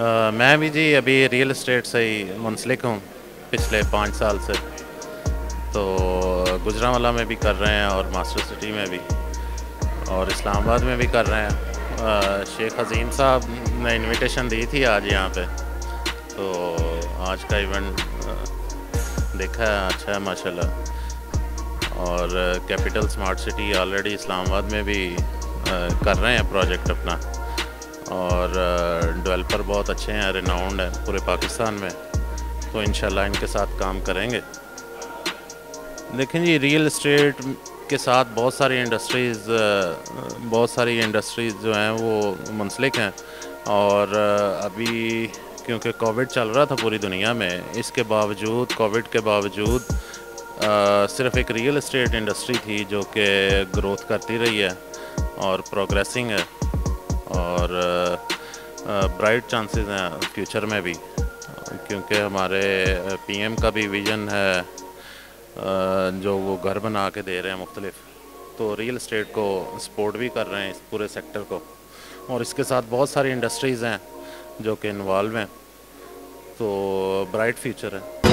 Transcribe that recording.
आ, मैं भी जी अभी रियल इस्टेट से ही मुंसलिक हूँ पिछले पाँच साल से। तो गुजरावाला में भी कर रहे हैं और मास्टर सिटी में भी और इस्लामाबाद में भी कर रहे हैं। शेख हजीम साहब ने इनविटेशन दी थी आज यहाँ पे। तो आज का इवेंट देखा है अच्छा है माशाल्लाह। और capital smart city already Islamabad में भी कर रहे हैं प्रोजेक्ट अपना। और डेवलपर बहुत अच्छे हैं रिनाउंड हैं पूरे पाकिस्तान में। तो इन इनके साथ काम करेंगे। देखें जी रियल इस्टेट के साथ बहुत सारी इंडस्ट्रीज़ बहुत सारी इंडस्ट्रीज़ जो हैं, वो मुंसलिक हैं। और अभी क्योंकि कोविड चल रहा था पूरी दुनिया में, इसके बावजूद कोविड के बावजूद सिर्फ़ एक रियल इस्टेट इंडस्ट्री थी जो कि ग्रोथ करती रही है और प्रोग्रेसिंग है। और ब्राइट चांसेस हैं फ्यूचर में भी, क्योंकि हमारे पीएम का भी विज़न है जो वो घर बना के दे रहे हैं मुख्तलिफ़। तो रियल इस्टेट को सपोर्ट भी कर रहे हैं इस पूरे सेक्टर को। और इसके साथ बहुत सारी इंडस्ट्रीज़ हैं जो कि इन्वॉल्व हैं। तो ब्राइट फ्यूचर है।